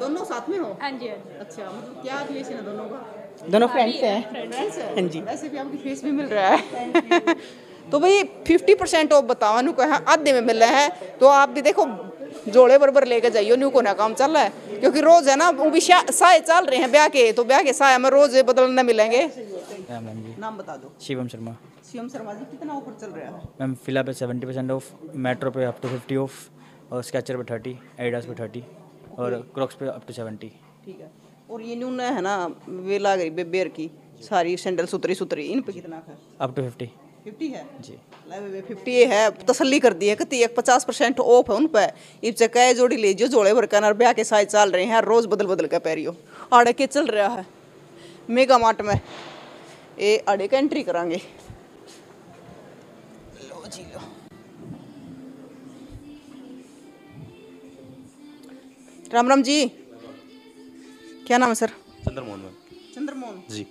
दोनों साथ में हो? हाँ जी अच्छा मतलब क्या रिलेशन है दोनों का? दोनों फ्रेंड्स हैं फ्रेंड्स है। हाँ? जी। वैसे भी आपकी फेस भी मिल रहा है। तो भाई फिफ्टी परसेंट ऑफ़ बताओ नु कहा आधे में मिल रहा है तो आप भी देखो जोड़े बरबर लेके जाइयो न्यू को ना काम चल रहा है। क्योंकि रोज है ना वो भी साए चल रहे हैं ब्याह के तो ब्याह के साए में रोज बदलने मिलेंगे। जी। नाम बता दो। शिवम शर्मा। सीएम शर्मा जी कितना ऑफ़र चल रहा है? मैम फ़िलहाल पे सेवेंटी परसेंट ऑफ़ मेट्रो पे अप टू फिफ्टी ऑफ़ और स्केचर पे थर्टी एडिडास पे थर्टी और क्रॉक्स पे अप टू सेवेंटी ठीक है। और ये न्यून है ना वे लाग रही बे- बेर की सारी सैंडल सुतरी सुतरी इन पे कितना है अप टू फिफ्टी फिफ्टी है? जी। फिफ्टी है तसल्ली कर दी है कि एक पचास परसेंट ऑफ़ है उन पे। इब से जोड़ी ले जो जोड़े भर कर ब्याह के साथ चल रहे हैं रोज बदल बदल के पैरियो। आड़े के चल रहा है मेगा मार्ट में। ये आड़े का एंट्री करांगे। लो जी लो। राम राम जी। क्या नाम है सर? चंद्रमोहन चंद्रमोहन। जी।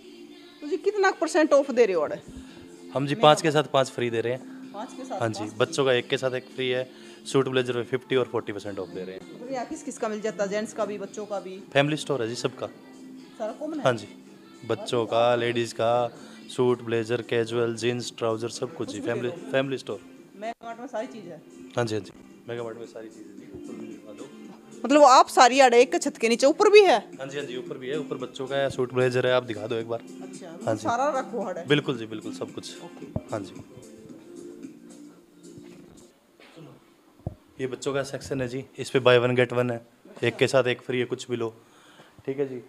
तो जी कितना परसेंट ऑफ़ दे रहे हो आड़े? हम जी पाँच के साथ पाँच फ्री दे रहे हैं। पाँच के साथ हाँ जी बच्चों का एक के साथ एक फ्री है सूट ब्लेजर में फिफ्टी और फोर्टी परसेंट ऑफ़ दे रहे हैं। किस किस का मिल जाता? है जेंट्स का भी बच्चों का भी। फैमिली स्टोर है जी सबका। है? हाँ जी बच्चों का लेडीज़ का suit blazer casual jeans trouser सब कुछ जी family family store Mega Mart में सारी चीज़ है। हाँ जी हाँ जी मेगा मार्ट में सारी चीज़ें दो मतलब आप सारी आड़े एक छत के नीचे ऊपर भी है? हाँ जी हाँ जी ऊपर भी है। ऊपर बच्चों का सूट ब्लेजर है आप दिखा दो एक बार। अच्छा हाँ मतलब जी। सारा रखो हड़ बिल्कुल जी बिल्कुल सब कुछ। हाँ जी। ये बच्चों का सेक्शन है जी इस पे बाय वन गेट वन है। एक के साथ एक फ्री है कुछ भी लो। ठीक है जी।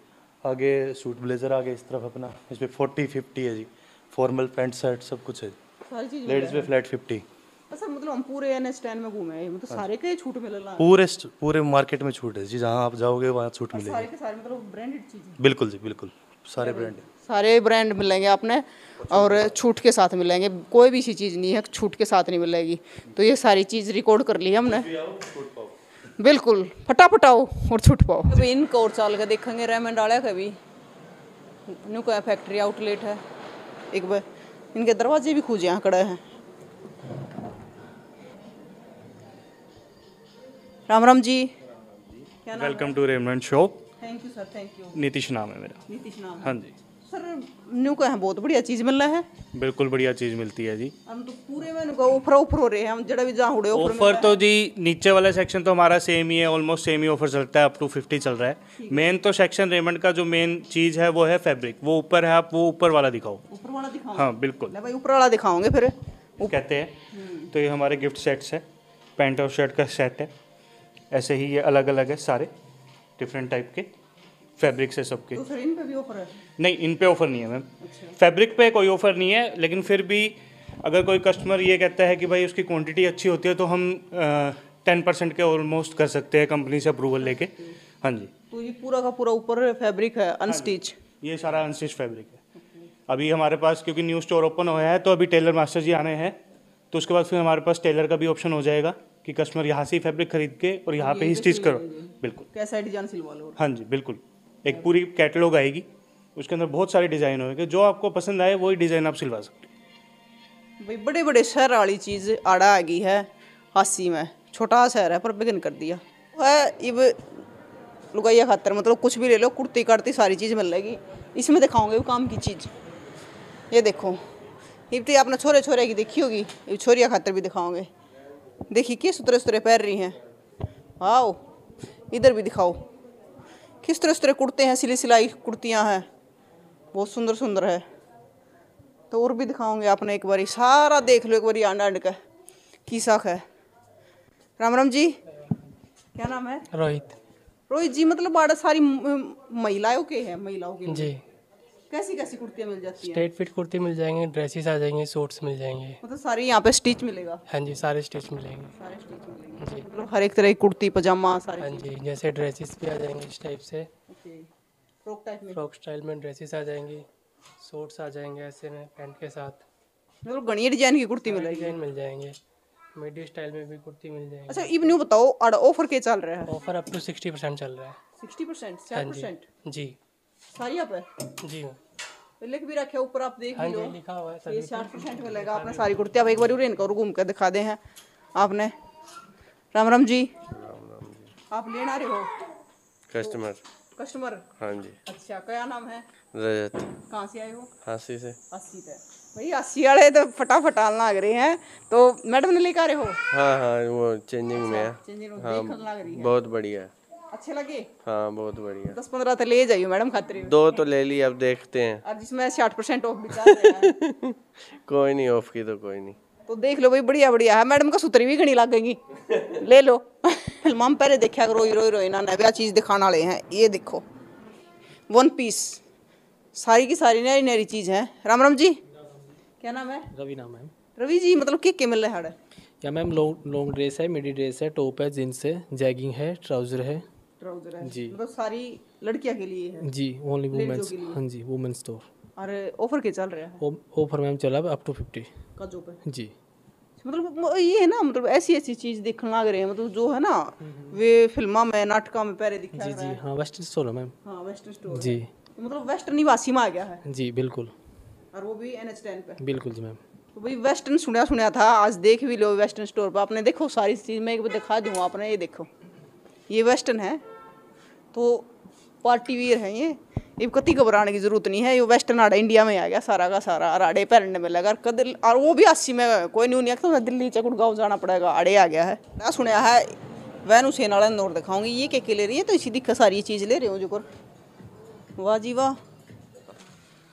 आगे सूट ब्लेजर आगे इस तरफ़ अपना। इस पे फोर्टी फिफ्टी है जी। फॉर्मल पैंट शर्ट सब कुछ है। लेडीज़ पे फ्लैट फिफ्टी। अच्छा मतलब हम पूरे एन स्टैंड में घूमे हैं, मतलब सारे के छूट मिल रहा है पूरे पूरे मार्केट में छूट है जी जहाँ आप जाओगे वहाँ छूट और सारे के सारे मतलब ब्रांडेड चीज़ें। बिल्कुल जी बिल्कुल। सारे ब्रांड सारे ब्रांड मिलेंगे आपने और छूट के साथ मिलेंगे। कोई भी ऐसी चीज़ नहीं है छूट के साथ नहीं मिलेगी। तो ये सारी चीज़ रिकॉर्ड कर ली हमने। बिल्कुल फटाफट आओ और छूट पाओ। अभी इनको और चाल के देखेंगे रेमंड वाले का भी न्यू फैक्ट्री आउटलेट है। एक बार इनके दरवाजे भी खूजे यहाँ खड़े हैं। राम राम जी। क्या नाम welcome to Raymond shop thank you sir thank you Nitish नाम है मेरा। नीतीश नाम हाँ। जी। सर न्यू का है बहुत बढ़िया चीज़ मिल रहा है। बिल्कुल बढ़िया चीज़ मिलती है जी। हम तो पूरे में ऑफ़र ऑफ़र हो रहे हैं। हम जड़ा भी जहाँ उड़े ऑफ़र ऑफ़र तो जी नीचे वाला सेक्शन तो हमारा सेम ही है ऑलमोस्ट सेम ही ऑफ़र चलता है अप टू फिफ्टी चल रहा है। मेन तो सेक्शन रेमंड का जो मेन चीज़ है वो है फैब्रिक वो ऊपर है आप वो ऊपर वाला दिखाओ। ऊपर वाला दिखाओ। हाँ बिल्कुल। भाई ऊपर वाला दिखाओगे फिर। कहते हैं तो ये हमारे गिफ्ट सेट्स है। पैंट और शर्ट का सेट है। ऐसे ही ये अलग अलग है सारे डिफरेंट टाइप के फैब्रिक्स है सबके। तो सर इन पे भी ऑफ़र है? नहीं इन पे ऑफ़र नहीं है मैम अच्छा। फैब्रिक पे कोई ऑफ़र नहीं है लेकिन फिर भी अगर कोई कस्टमर ये कहता है कि भाई उसकी क्वांटिटी अच्छी होती है तो हम टेन परसेंट के ऑलमोस्ट कर सकते हैं कंपनी से अप्रूवल लेके। हाँ जी। तो ये पूरा का पूरा ऊपर फैब्रिक है अनस्टिच ये सारा अनस्टिच फैब्रिक है। अभी हमारे पास क्योंकि न्यू स्टोर ओपन हुआ है तो अभी टेलर मास्टर जी आने हैं तो उसके बाद फिर हमारे पास टेलर का भी ऑप्शन हो जाएगा। कि कस्टमर यहाँ से ही फैब्रिक खरीद के और यहाँ पे ही स्टिच करो। बिल्कुल। कैसा डिज़ाइन सिलवा लो हाँ जी बिल्कुल। एक पूरी कैटलॉग आएगी उसके अंदर बहुत सारे डिज़ाइन होंगे जो आपको पसंद आए वही डिज़ाइन आप सिलवा सकते भाई बड़े बड़े शहर वाली चीज़ आड़ा आ गई है हासी में। छोटा शहर है पर बिगन कर दिया। वह इब लुगाइया खातर मतलब कुछ भी ले लो कुर्ती करती सारी चीज़ मिल जाएगी। इसमें दिखाओगे वो काम की चीज़। ये देखो इब तो आपने छोरे छोरे की देखी होगी छोरिया खातर भी दिखाओगे। देखिए किस सुतरे सुतरे पैर रही हैं? आओ इधर भी दिखाओ। किस तरह सुतरे कुर्ते हैं सिली सिलाई कुर्तियाँ हैं। बहुत सुंदर सुंदर है। तो और भी दिखाऊँगे आपने एक बारी। सारा देख लो एक बारी आंड आंड का। की साख है। राम राम जी। क्या नाम है? रोहित। रोहित जी मतलब बड़ा सारी महिलाओं के हैं महिलाओं के जी। कैसी कैसी कुर्तियाँ मिल जाती हैं? स्ट्रेट फिट कुर्ती मिल जाएँगे ड्रेसेस आ जाएँगे सूट्स मिल जाएँगे। मतलब सारी यहाँ पे स्टिच मिलेगा? हाँ जी सारे स्टिच मिलेंगे। सारे स्टिच मिलेंगे। जी। मतलब हर एक तरह की कुर्ती पजामा सारी हाँ जी जैसे ड्रेसेस भी आ जाएँगे इस टाइप से। फ्रॉक टाइप में? फ्रॉक स्टाइल में ड्रेसेस आ जाएँगी सूट्स आ जाएँगे ऐसे में पैंट के साथ। मतलब गणिया डिज़ाइन की कुर्ती मिलेगी। डिज़ाइन मिल जाएँगे। मिडी स्टाइल में भी कुर्ती मिल जाएगी। अच्छा इवन यूँ बताओ और ऑफ़र क्या चल रहा है? Offer up to sixty percent चल रहा है। सिक्सटी परसेंट हाँ जी। परसेंट जी सारी आप? है जी। लिख भी रखे ऊपर आप देख हाँ लो लिखा हुआ है ये। साठ परसेंट मिलेगा आपने सारी कुर्ती आप एक बार उरेन घूम कर दिखा दे हैं आपने। राम राम जी। आप लेना रहे हो? कस्टमर। कस्टमर? हाँ जी। अच्छा क्या नाम है? रजत। कहाँ से आए हो? हाँसी से। अस्सी से। भाई अस्सी वाले तो फटाफट आने लग रहे हैं। तो मैडम ने लेकर आ रहे हो? हाँ हाँ वो चेंजिंग में है। changing में हाँ लग रही है। बहुत बढ़िया। है अच्छे लगे? हाँ बहुत बढ़िया। दस पंद्रह तो ले जाइयो मैडम खातिर दो तो ले ली अब देखते हैं। और जिसमें साठ परसेंट ऑफ़ भी चल रहा है। कोई नहीं ऑफ़ की तो कोई नहीं। तो देख लो भाई बढ़िया बढ़िया। है मैडम का सूत्र भी घनी लगेगी। ले लो। फ़िल्म पहले देखा करो हीरो हीरोइन नया चीज़ दिखाने वाले हैं। ये देखो। वन पीस सारी की सारी नई नई चीज़ है। राम राम जी। क्या नाम है? रवि नाम है। रवि जी मतलब के के मिल रहे हैं या मैम लॉन्ग लॉन्ग ड्रेस है मिडी ड्रेस है टॉप है जींस है जैगिंग है ट्राउज़र है। ट्राउज़र है। जी। मतलब सारी लड़कियाँ के लिए है। जी ओनली वुमेन्स। हाँ जी वुमेन स्टोर और ऑफ़र के चल रहा है? ऑफ़र मैम चला अप टू फिफ्टी का जो पे? जी। मतलब ये है ना मतलब ऐसी ऐसी चीज़ देखने लग रहे हैं। मतलब जो है ना वे फिल्मा में नाटका में पहले दिखा जी जी है। हाँ वेस्टर्न स्टोर है मैम। हाँ वेस्टर्न स्टोर जी। मतलब वेस्टर्न निवासी में आ गया है। जी बिल्कुल। और वो भी एन एच टेन पे। बिल्कुल जी मैम। तो भाई वेस्टर्न सुना सुना था आज देख भी लो वेस्टर्न स्टोर पर आपने देखो सारी चीज़ मैं एक बार दिखा दूँ आपने ये देखो। ये वेस्टर्न है। तो पार्टी वियर है ये। ये कति घबराने की ज़रूरत नहीं है। ये वेस्टर्न आड़ा इंडिया में आ गया सारा का सारा। और आड़े पहनने में लगा। कदर और वो भी अस्सी में कोई नहीं नहीं तो दिल्ली से गुड़गांव जाना पड़ेगा। आड़े आ गया है। मैं सुना है वैन हुसैन वाला नोट दिखाऊँगी। ये क्या ले रही है? तो इसी दिक्कत सारी चीज़ ले रहे हो जो कर। वाह जी वाह।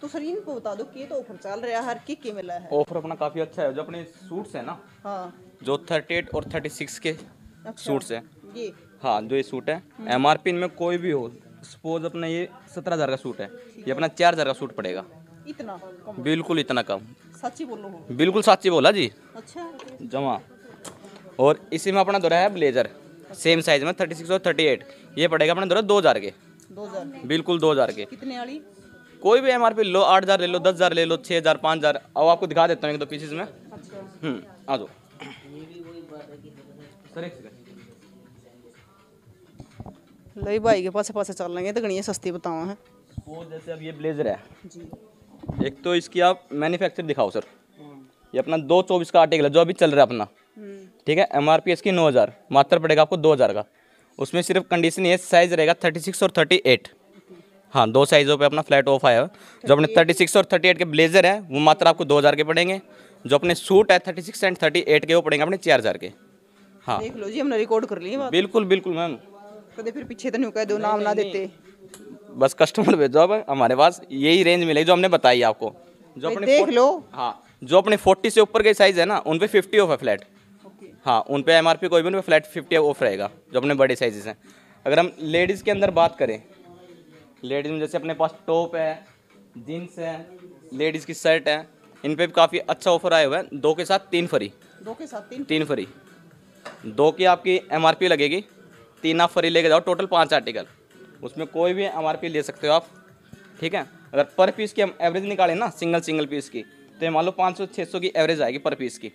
तो सर इनको बता दो कि ये तो ऑफ़र चल रहा है। हर की के मिला है। ऑफ़र अपना काफ़ी अच्छा है। जो अपने सूट्स हैं ना हाँ। जो थर्टी एट और थर्टी सिक्स के सूट्स हैं। ये हाँ जो ये सूट है एम आर पी इनमें कोई भी हो सपोज़ अपना ये सत्रह हज़ार का सूट है ये अपना चार हज़ार का सूट पड़ेगा। इतना कम? बिल्कुल इतना कम। सच्ची बोलो। बिल्कुल साची बोला जी। अच्छा। जमा। और इसी में अपना दो है ब्लेजर सेम साइज़ में थर्टी सिक्स और थर्टी एट ये पड़ेगा अपना दो रहा दो हज़ार के। दो हज़ार बिल्कुल दो हज़ार के। कितने वाली? कोई भी एम आर पी लो आठ हज़ार ले लो दस हज़ार ले लो छः हज़ार पाँच हज़ार। अब आपको दिखा देता हूँ एक दो पीसेज में। अच्छा। हम्म आ जाओ। सर एक सेकंड लई भाई के पास पास चल लेंगे तो गणिया सस्ती बताओ है वो जैसे अब ये ब्लेजर है जी एक तो इसकी आप मैन्युफैक्चर दिखाओ सर ये अपना दो चौबीस का आर्टिकल है जो अभी चल रहा है अपना ठीक है एम आर पी इसकी नौ हज़ार मात्र पड़ेगा आपको दो हज़ार का उसमें सिर्फ़ कंडीशन ये साइज़ रहेगा थर्टी सिक्स और थर्टी एट हाँ दो साइज़ों पे अपना फ्लैट ऑफ़ आया जो अपने थर्टी सिक्स और थर्टी एट के ब्लेजर है वो मात्र आपको दो हज़ार के पड़ेंगे जो अपने सूट है thirty six and thirty eight के वो पड़ेंगे अपने चार हज़ार के हाँ देख लो जी हमने रिकॉर्ड कर ली बात बिल्कुल बिल्कुल मैम कदे फिर पीछे तो नहीं कह दो नाम ना देते। बस कस्टमर भेजो अब हमारे पास यही रेंज मिलेगी जो हमने बताई आपको। जो अपने देख लो। हाँ जो अपने फोर्टी से ऊपर के साइज़ है ना उन पे फिफ्टी ऑफ़ है फ्लैट हाँ उन पे एम कोई भी उन पे फ्लैट फिफ्टी ऑफ़ रहेगा जो अपने बड़े साइजेस हैं। अगर हम लेडीज़ के अंदर बात करें लेडीज़ में जैसे अपने पास टॉप है जीन्स है लेडीज़ की शर्ट है इन पे भी काफ़ी अच्छा ऑफ़र आया हुआ है दो के साथ तीन फ्री दो के साथ तीन। तीन फ्री दो की आपकी एमआरपी लगेगी तीन आप फ्री लेके जाओ टोटल पाँच आर्टिकल उसमें कोई भी एमआरपी ले सकते हो आप। ठीक है? अगर पर पीस की हम एवरेज निकालें ना सिंगल सिंगल पीस की तो ये मान लो पाँच सौ छः सौ की एवरेज आएगी पर पीस की।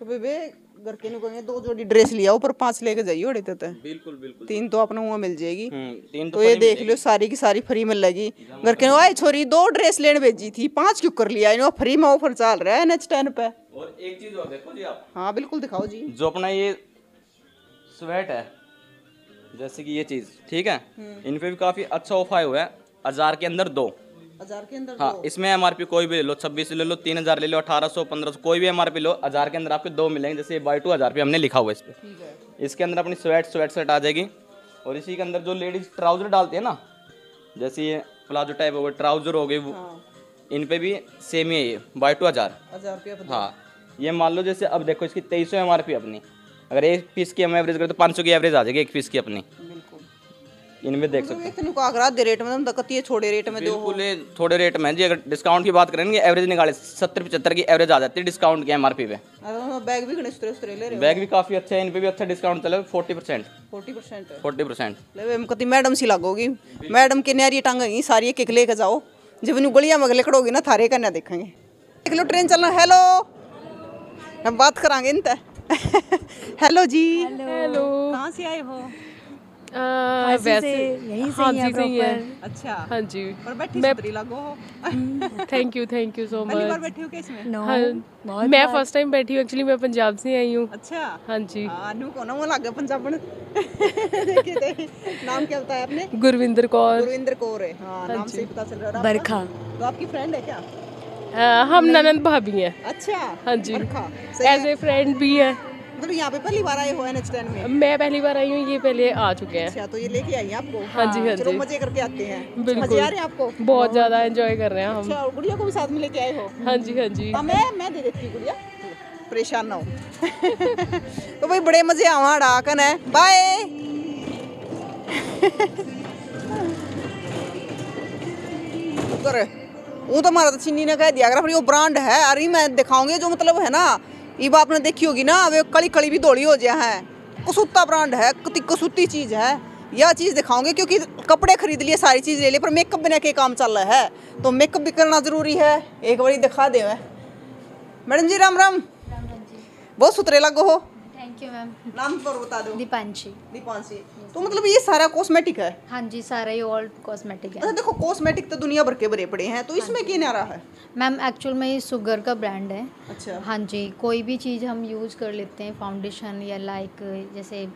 तो बेबे घर के नु कहेंगे दो जोड़ी ड्रेस लिया ऊपर पाँच लेके जाइए ओड़े तो बिल्कुल बिल्कुल। तीन तो अपने मुँह मिल जाएगी। तीन तो ये देख लो सारी की सारी फ्री मिल लेगी। घर के आए छोरी दो ड्रेस लेने भेजी थी पाँच क्यों कर लिया? इन्होंने फ्री में ऑफ़र चल रहा है एच टेन पे। और एक चीज़ और देखो जी आप। हाँ बिल्कुल दिखाओ जी। जो अपना ये स्वेट है जैसे कि ये चीज़ ठीक है? इन पे भी काफ़ी अच्छा ऑफ़र हुआ है। हज़ार के अंदर दो। हज़ार के अंदर हाँ इसमें एमआरपी कोई भी ले लो छब्बीस ले लो तीन हज़ार ले लो अठारह सौ पंद्रह सौ कोई भी एमआरपी लो हज़ार के अंदर आपको दो मिलेंगे। जैसे बाई टू हज़ार रुपये हमने लिखा हुआ इस पर इसके अंदर अपनी स्वेट स्वेट सेट आ जाएगी। और इसी के अंदर जो लेडीज़ ट्राउज़र डालती है ना जैसे ये प्लाजो टाइप हो गए ट्राउज़र हो गए वो इन पे भी सेम ही है ये बाई टू हज़ार। हाँ ये मान लो जैसे अब देखो इसकी तेईस सौ एम अपनी। अगर एक पीस की हम एवरेज करें तो पाँच सौ की एवरेज आ जाएगी एक पीस की अपनी। इनमें देख सकते हो। इतने को आगरा दे रेट में तुम दकती है छोटे रेट में बिल्कुल थोड़े रेट में जी अगर डिस्काउंट की बात करेंगे एवरेज निकाले सत्तर पचहत्तर की एवरेज आ जाती है डिस्काउंट की एमआरपी पे। बैग भी ले बैग भी काफ़ी अच्छा है इन पे भी अच्छा डिस्काउंट चला forty percent forty percent forty percent madam सी लागोगी। मैडम के न्यारी टांगेगी सारी एक एक लेके जाओ। जब इन गलिया में लकड़ोगी ना थारे कन्या देखेंगे। देख लो ट्रेन चलना हेलो हम बात करांगे इनते। हेलो जी हेलो कहाँ से आए हो? आ, वैसे यहीं हाँ ही जी से है अच्छा। हाँ जी। पर बैठी मैं सुतरी लागो थैंक यू थैंक यू सो पहली बार बैठी हो क्या इसमें? हाँ, मैं फ़र्स्ट टाइम बैठी हूँ एक्चुअली मैं पंजाब से आई हूँ। अच्छा। हाँ जी। हाँ को ना लग गया पंजाबन। नाम क्या बताया आपने? गुरविंदर कौर। गुरविंदर कौर है। हाँ हाँ नाम से पता चल रहा है। बरखा। तो आपकी फ्रेंड है क्या? हम ननंद भाभी हैं। अच्छा हाँ जी। एज ए फ्रेंड भी है। मतलब यहाँ पे पहली बार आए हो एन एच में? मैं पहली बार आई हूँ ये पहले आ चुके हैं। अच्छा तो ये लेके आई हैं आपको? हाँ जी, हाँ जी। मज़े करके आते हैं। बिल्कुल। मज़े आ रहे हैं आपको? बहुत ज़्यादा एंजॉय कर रहे हैं हम। अच्छा गुड़िया को भी साथ में लेके आए हो? हाँ जी हाँ जी। हाँ मैं मैं दे देती हूँ गुड़िया। परेशान ना हो। तो भाई बड़े मज़े आवा डाकन है। बाय कर वो तो हमारा तो चीनी ने कह दिया अगर वो ब्रांड है अरे मैं दिखाऊँगे जो मतलब है ना ये बात आपने देखी होगी ना वे कड़ी कड़ी भी दौड़ी हो जाए हैं। कसूता ब्रांड है कसूती चीज़ है यह चीज़ दिखाऊँगे क्योंकि कपड़े खरीद लिए सारी चीज़ ले लिए पर मेकअप बिना के काम चल रहा है। तो मेकअप भी करना ज़रूरी है। एक बारी दिखा दे मैं मैडम जी राम राम बहुत सुथरे लगो हो। थैंक यू मैम नाम पर बता दो। दीपांशी। दीपांशी। तो मतलब ये सारा कॉस्मेटिक है? हाँ जी सारा ही ओल्ड कॉस्मेटिक अच्छा है देखो कॉस्मेटिक तो दुनिया भर के भरे पड़े हैं तो इसमें क्या नारा है? मैम एक्चुअल में ये शुगर का ब्रांड है। अच्छा। हाँ जी कोई भी चीज़ हम यूज़ कर लेते हैं फाउंडेशन या लाइक जैसे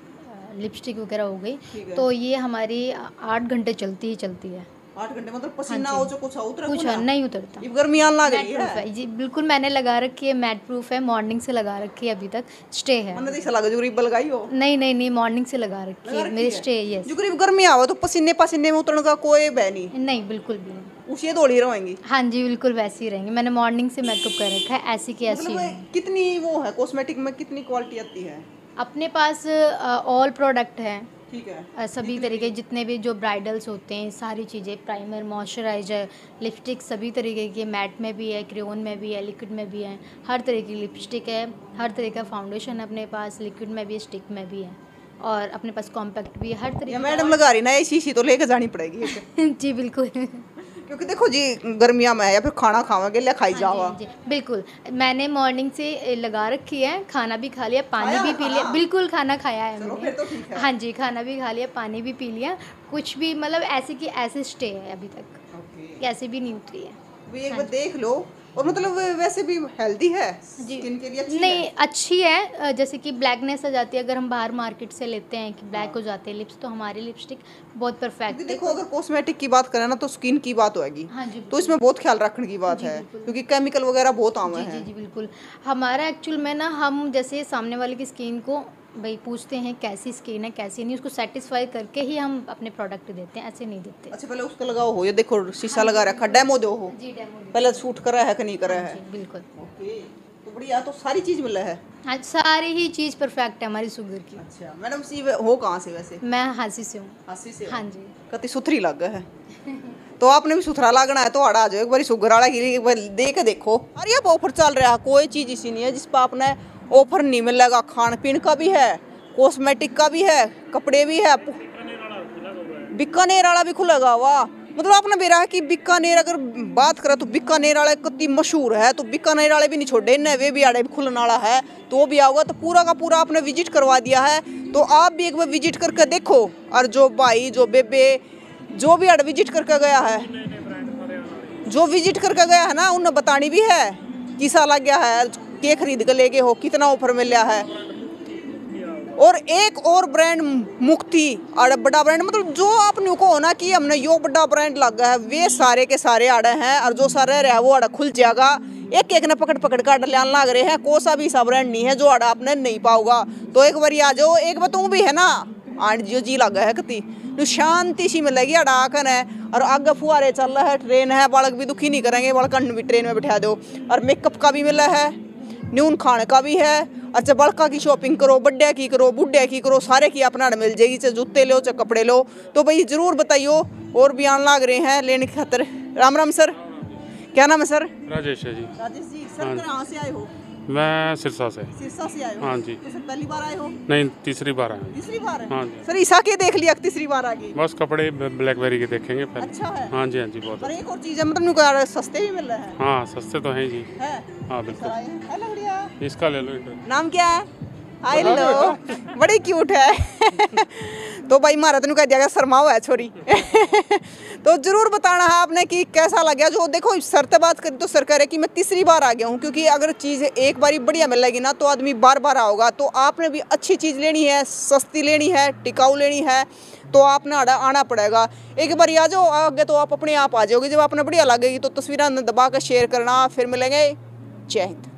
लिपस्टिक वगैरह हो गई तो ये हमारी आठ घंटे चलती ही चलती है। आठ घंटे मतलब पसीना हाँ जो। कुछ उतरा कुछ नहीं उतरता। ये गर्मियाँ लग रही है। जी बिल्कुल मैंने लगा रखी है मैट प्रूफ है मॉर्निंग से लगा रखी है अभी तक। स्टे है। मैंने देखा लगा जो गरीब लगाई हो। नहीं नहीं नहीं मॉर्निंग से लगा रखी है। मेरी स्टे यस जो गरीब गर्मी आवा तो पसीने पसीने में उतरने का कोई बह नहीं। नहीं बिल्कुल भी नहीं। उसे दौड़ी रहेंगी। हाँ जी बिल्कुल वैसी ही रहेंगी। मैंने मॉर्निंग से मेकअप कर रखा है ऐसी की ऐसी। मतलब कितनी वो है कॉस्मेटिक में कितनी क्वालिटी आती है? अपने पास ऑल प्रोडक्ट है। ठीक है। सभी तरीके जितने भी जो ब्राइडल्स होते हैं सारी चीज़ें प्राइमर मॉइस्चराइजर लिपस्टिक सभी तरीके की मैट में भी है क्रियोन में भी है लिक्विड में भी है हर तरह की लिपस्टिक है हर तरह का फाउंडेशन है अपने पास लिक्विड में भी स्टिक में भी है और अपने पास कॉम्पैक्ट भी है हर तरीके मैडम लगा रही ना ये शीशी तो लेकर जानी पड़ेगी। जी बिल्कुल। क्योंकि देखो जी गर्मियाँ में है या फिर खाना खावागे ले खाई जावा। जी बिल्कुल। मैंने मॉर्निंग से लगा रखी है खाना भी खा लिया पानी भी पी लिया। बिल्कुल खाना खाया है मैंने। तो है। हाँ जी खाना भी खा लिया पानी भी पी लिया। कुछ भी मतलब ऐसे की ऐसे स्टे है अभी तक। कैसे भी नहीं उतरी है। एक बार देख लो और मतलब वैसे भी हेल्दी है? स्किन के लिए अच्छी नहीं है? अच्छी है जैसे कि ब्लैकनेस आ जाती है अगर हम बाहर मार्केट से लेते हैं कि ब्लैक हो जाते हैं लिप्स तो हमारी लिपस्टिक बहुत परफेक्ट क्योंकि देखो अगर कॉस्मेटिक की बात करें ना तो स्किन की बात होगी हाँ जी तो इसमें बहुत ख्याल रखने की बात है क्योंकि केमिकल वगैरह बहुत आम है। जी जी बिल्कुल। हमारा एक्चुअल में ना हम जैसे सामने वाले की स्किन को भाई पूछते हैं कैसी स्किन है कैसी नहीं उसको सेटिस्फाई करके ही हम अपने प्रोडक्ट देते हैं ऐसे नहीं देते। अच्छा पहले उसका लगाओ हो ये देखो शीशा लगा रखा डेमो दो हो। जी डेमो पहले शूट करा है कि नहीं करा है बिल्कुल। ओके तो बढ़िया तो सारी चीज़ मिला है? हाँ सारी ही चीज़ परफेक्ट है हमारी शुगर की। अच्छा मैडम सी हो कहाँ से वैसे? मैं हांसी से हूँ। हांसी से हाँ? जी। कति सुथरी लग है। तो आपने भी सुथरा लगना है तो आड़ा आ जाओ एक बार शुगर वाला की एक बार दे के देखो। अरे अब ऑफ़र चल रहा है कोई चीज़ इसी नहीं है जिस पर आपने ऑफ़र नहीं मिलेगा खान पीन का भी है कॉस्मेटिक का भी है, कपड़े भी है बीकानेर वाला भी खुलेगा हुआ मतलब आपने बेरा है कि बीकानेर अगर बात करें तो बीकानेर वाला कितनी मशहूर है तो बीकानेर वाले भी नहीं छोड़े, इन्हें वे भी आड़े भी खुलने वाला है तो वो भी आओगा तो पूरा का पूरा आपने विज़िट करवा दिया है तो आप भी एक बार विज़िट करके देखो, और जो भाई, जो बेबे, जो भी आड़ विज़िट करके गया है, जो विज़िट करके गया है ना, उन्हें बतानी भी है किसा लग गया है के खरीद के गए हो, कितना ऑफ़र मिला है? और एक और ब्रांड मुक्ति, और बड़ा ब्रांड मतलब जो आपने को होना कि हमने यो बड़ा ब्रांड लगा है, वे सारे के सारे आड़े हैं, और जो सारे रहा वो आड़ा खुल जाएगा। एक एक ने पकड़ पकड़ कर लान लग रहे हैं, कोई सा भी सा ब्रांड नहीं है जो आड़ा आपने नहीं पाओगा तो एक बार आ जाओ, एक बार तू भी है ना? आंट जियो जी लगा है कति शांति सी मिलेगी, आड़ा आकर है, और आगे फुहारे चल रहा है ट्रेन है, बालक भी दुखी नहीं करेंगे, बालक भी ट्रेन में बिठा दो। और मेकअप का भी मिला है। न्यून खाने का भी है। अच्छा बड़का की शॉपिंग करो बड्डे की करो बुढ़े की करो सारे की अपना मिल जाएगी। चाहे जूते लो चाहे कपड़े लो। तो भाई ज़रूर बताइयो और भी आने लाग रहे हैं लेने की खातर। राम राम सर। क्या नाम है सर? राजेश जी। राजेश जी हाँ। सर कहाँ से आए हो? मैं सिरसा से। सिरसा से आए हो? हाँ जी। तो सर पहली बार आए हो? नहीं तीसरी बार आए तीसरी बार है? हाँ जी। सर ईसा के देख लिया तीसरी बार आ गई? बस कपड़े ब्लैकबेरी के देखेंगे पहले अच्छा है। हाँ जी हाँ जी बहुत पर एक और चीज़ है मतलब सस्ते भी मिल रहे हैं। हाँ सस्ते तो हैं जी। है? हाँ बिल्कुल। इसका ले लो नाम क्या है? हेलो बड़ी क्यूट है। तो भाई महाराज तेन कह दिया गया शर्माओ है छोरी। तो ज़रूर बताना है आपने कि कैसा लगा जो देखो सर से बात करें तो सर कह रहे कि मैं तीसरी बार आ गया हूँ क्योंकि अगर चीज़ एक बारी बढ़िया मिलेगी ना तो आदमी बार बार आओगा। तो आपने भी अच्छी चीज़ लेनी है सस्ती लेनी है टिकाऊ लेनी है तो आपने आना आना पड़ेगा। एक बार आ जाओ आगे तो आप अपने आप आ जाओगे। जब आपने बढ़िया लगेगी तो तस्वीरें दबा कर शेयर करना। फिर मिलेंगे। जय हिंद।